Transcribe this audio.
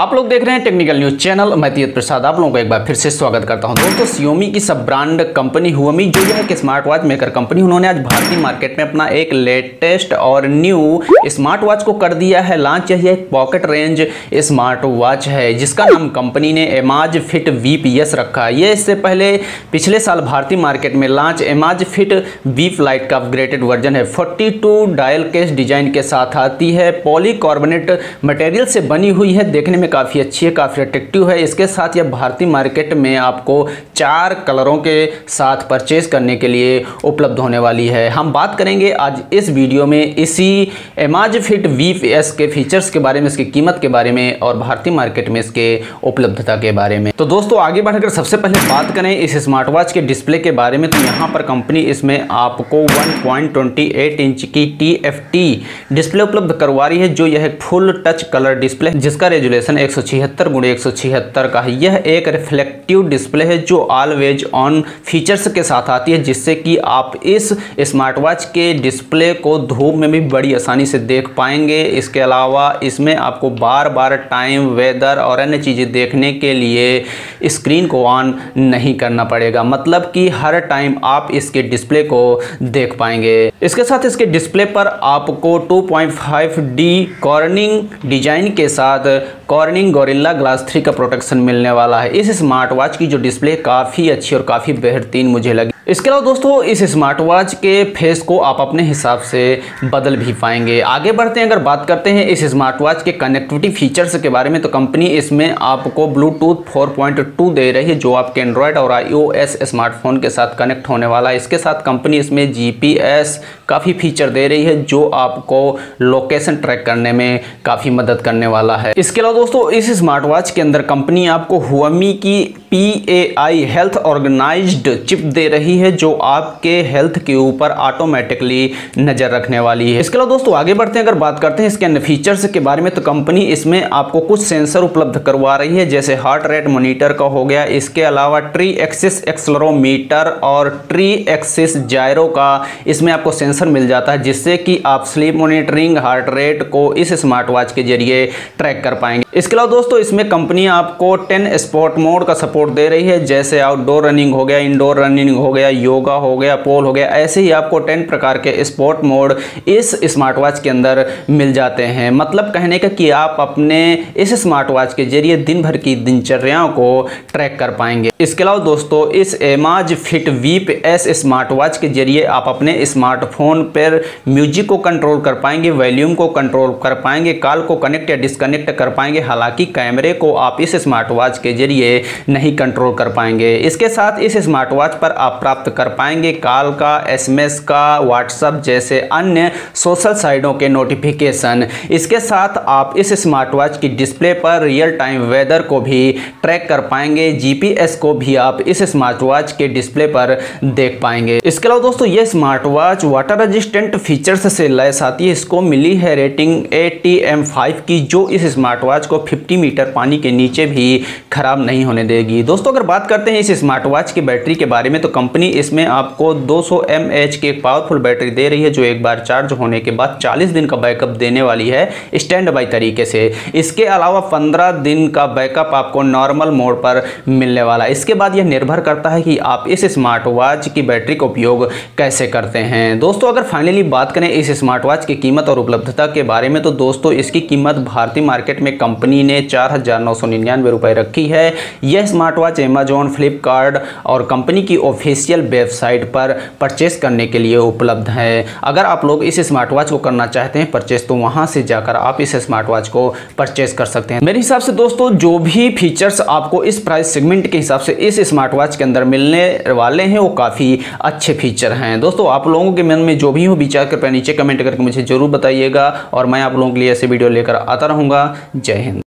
आप लोग देख रहे हैं टेक्निकल न्यूज़ चैनल मैं तीयत प्रसाद आप लोगों को एक बार फिर से स्वागत करता हूँ। दोस्तों सियोमी की सब ब्रांड कंपनी हुआमी जो है कि स्मार्ट वॉच मेकर कंपनी उन्होंने आज भारतीय मार्केट में अपना एक लेटेस्ट और न्यू स्मार्ट वॉच को कर दिया है। लॉन्च यह एक पॉकेट रेंज स्मार्ट वॉच है, जिसका नाम कंपनी ने एमाज फिट वी रखा है। ये इससे पहले पिछले साल भारतीय मार्केट में launch Amazfit Bip lite का अपग्रेडेड वर्जन है। फोर्टी डायल केस डिज़ाइन के साथ आती है। पॉलीकार्बोनेट मटेरियल से बनी हुई है। देखने में काफ़ी अच्छी है, काफ़ी अट्रैक्टिव है। इसके साथ यह भारतीय मार्केट में आपको चार कलरों के साथ परचेज करने के लिए उपलब्ध होने वाली है। हम बात करेंगे आज इस वीडियो में इसी एमाज फिट वी के फीचर्स के बारे में, इसकी कीमत के बारे में और भारतीय मार्केट में इसके उपलब्धता के बारे में। तो दोस्तों, आगे बढ़कर सबसे पहले बात करें इस स्मार्ट वॉच के डिस्प्ले के बारे में तो यहाँ पर कंपनी इसमें आपको 1.28 इंच की टी डिस्प्ले उपलब्ध करवा रही है, जो यह फुल टच कलर डिस्प्ले जिसका रेजुलेशन एक सौ छिहत्तर गुणे एक सौ छिहत्तर का है। यह एक रिफ्लेक्टिव डिस्प्ले है जो ऑलवेज ऑन फीचर्स के साथ आती है, जिससे कि आप इस स्मार्ट वॉच के डिस्प्ले को धूप में भी बड़ी आसानी से देख पाएँगे। इसके अलावा इसमें आपको बार बार टाइम वेदर और अन्य चीज़ें देखने के लिए स्क्रीन को ऑन नहीं करना पड़ेगा। मतलब कि हर टाइम आप इसके डिस्प्ले को देख पाएँगे। इसके साथ इसके डिस्प्ले पर आपको 2.5D कॉर्निंग डिज़ाइन के साथ कॉर्निंग गोरिल्ला ग्लास थ्री का प्रोटेक्शन मिलने वाला है। इस स्मार्ट वॉच की जो डिस्प्ले काफ़ी अच्छी और काफ़ी बेहतरीन मुझे लगी। इसके अलावा दोस्तों, इस स्मार्ट वॉच के फेस को आप अपने हिसाब से बदल भी पाएँगे। आगे बढ़ते हैं, अगर बात करते हैं इस स्मार्ट वॉच के कनेक्टिविटी फीचर्स के बारे में तो कंपनी इसमें आपको ब्लूटूथ 4.2 दे रही है, जो आपके एंड्रॉयड और आईओएस स्मार्टफ़ोन के साथ कनेक्ट होने वाला है। इसके साथ कंपनी इसमें जीपीएस काफ़ी फीचर दे रही है, जो आपको लोकेशन ट्रैक करने में काफ़ी मदद करने वाला है। इसके अलावा दोस्तों, इस स्मार्ट वॉच के अंदर कंपनी आपको हुआमी की P A I health organized chip दे रही है, जो आपके हेल्थ के ऊपर ऑटोमेटिकली नज़र रखने वाली है। इसके अलावा दोस्तों, आगे बढ़ते हैं, अगर बात करते हैं इसके फीचर्स के बारे में तो कंपनी इसमें आपको कुछ सेंसर उपलब्ध करवा रही है, जैसे हार्ट रेट मोनीटर का हो गया। इसके अलावा ट्री एक्सिस एक्सलरोमीटर और ट्री एक्सिस जायरो का इसमें आपको सेंसर मिल जाता है, जिससे कि आप स्लीप मोनिटरिंग हार्ट रेट को इस स्मार्ट वॉच के ज़रिए ट्रैक कर पाएँगे। इसके अलावा दोस्तों, इसमें कंपनी आपको टेन स्पोर्ट मोड का सपोर्ट दे रही है, जैसे आउटडोर रनिंग हो गया इंडोर रनिंग हो गया योगा हो गया पोल हो गया, ऐसे ही आपको टेन प्रकार के स्पोर्ट मोड इस स्मार्ट वॉच के अंदर मिल जाते हैं। मतलब कहने का कि आप अपने इस स्मार्ट वॉच के ज़रिए दिन भर की दिनचर्याओं को ट्रैक कर पाएँगे। इसके अलावा दोस्तों, इस Amazfit Bip S smart watch के ज़रिए आप अपने स्मार्टफ़ोन पर म्यूज़िक को कंट्रोल कर पाएँगे, वॉल्यूम को कंट्रोल कर पाएँगे, कॉल को कनेक्ट या डिसकनेक्ट कर पाएँगे, हालाँकि कैमरे को आप इस स्मार्ट वॉच के ज़रिए नहीं कंट्रोल कर पाएँगे। इसके साथ इस स्मार्ट वॉच पर आप प्राप्त कर पाएँगे कॉल का, एसएमएस का व्हाट्सअप जैसे अन्य सोशल साइटों के नोटिफिकेशन। इसके साथ आप इस स्मार्ट वॉच की डिस्प्ले पर रियल टाइम वेदर को भी ट्रैक कर पाएँगे, जीपीएस को भी आप इस स्मार्ट वॉच के डिस्प्ले पर देख पाएँगे। इसके अलावा दोस्तों, ये smart watch water resistant features से लैस आती है। इसको मिली है rating A T M five की, जो इस स्मार्ट वॉच को 50 मीटर पानी के नीचे भी खराब नहीं होने देगी। दोस्तों, अगर बात करते हैं इस स्मार्ट वॉच की बैटरी के बारे में तो कंपनी इसमें आपको 200 सौ की एक पावरफुल बैटरी दे रही है, जो एक बार चार्ज होने के बाद 40 दिन का बैकअप देने वाली है स्टैंड बाई तरीके से। इसके अलावा 15 दिन का बैकअप आपको नॉर्मल मोड पर मिलने वाला है। इसके बाद यह निर्भर करता है कि आप इस स्मार्ट वॉच की बैटरी का उपयोग कैसे करते हैं? दोस्तों, अगर फाइनली बात करें इस स्मार्ट वॉच की कीमत और उपलब्धता के बारे में तो दोस्तों, इसकी कीमत भारतीय मार्केट में कंपनी ने चार हज़ार रखी है। यह स्मार्ट वॉच अमेजोन फ्लिपकार्ट और कंपनी की ऑफिशियल वेबसाइट पर परचेस करने के लिए उपलब्ध है। अगर आप लोग इस स्मार्ट वॉच को करना चाहते हैं परचेस तो वहाँ से जाकर आप इस स्मार्ट वॉच को परचेस कर सकते हैं। मेरे हिसाब से दोस्तों, जो भी फीचर्स आपको इस प्राइस सेगमेंट के हिसाब से इस स्मार्ट वॉच के अंदर मिलने वाले हैं, वो काफ़ी अच्छे फीचर हैं। दोस्तों, आप लोगों के मन में जो भी हो, विचार कृपया नीचे कमेंट करके मुझे ज़रूर बताइएगा और मैं आप लोगों के लिए ऐसे वीडियो लेकर आता रहूँगा। जय हिंद।